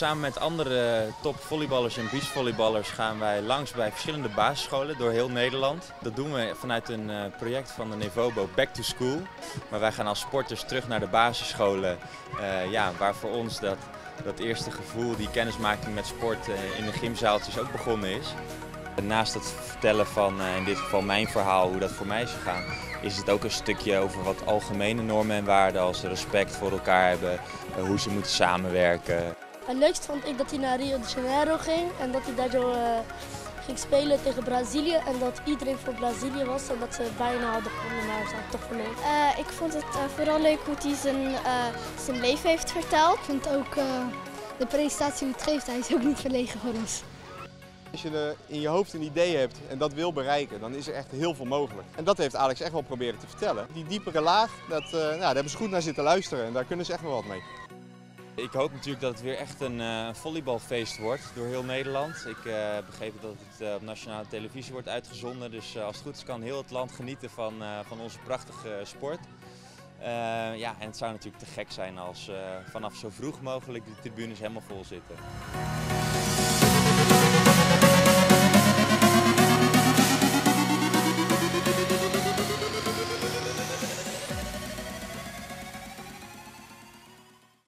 samen met andere topvolleyballers en beachvolleyballers gaan wij langs bij verschillende basisscholen door heel Nederland. Dat doen we vanuit een eh, project van de Nevobo Back to School. Maar wij gaan als sporters terug naar de basisscholen, uh, ja, waar voor ons dat, dat eerste gevoel, die kennismaking met sport uh, in de gymzaaltjes ook begonnen is. Naast het vertellen van in dit geval mijn verhaal, hoe dat voor mij is gegaan, is het ook een stukje over wat algemene normen en waarden als respect voor elkaar hebben, hoe ze moeten samenwerken. Het leukst vond ik dat hij naar Rio de Janeiro ging en dat hij daar zo uh, ging spelen tegen Brazilië. En dat iedereen voor Brazilië was en dat ze bijna hadden gewonnen, maar ze hadden toch verloren. Uh, ik vond het uh, vooral leuk hoe hij zijn, zijn leven heeft verteld. Ik vind ook de presentatie die het geeft, hij is ook niet verlegen voor ons. Als je in je hoofd een idee hebt en dat wil bereiken, dan is er echt heel veel mogelijk. En dat heeft Alex echt wel proberen te vertellen. Die diepere laag, dat, nou, daar hebben ze goed naar zitten luisteren en daar kunnen ze echt wel wat mee. Ik hoop natuurlijk dat het weer echt een uh, volleybalfeest wordt door heel Nederland. Ik uh, heb begrepen dat het uh, op nationale televisie wordt uitgezonden. Dus als het goed is kan heel het land genieten van, van onze prachtige sport. ja, en het zou natuurlijk te gek zijn als vanaf zo vroeg mogelijk de tribunes helemaal vol zitten.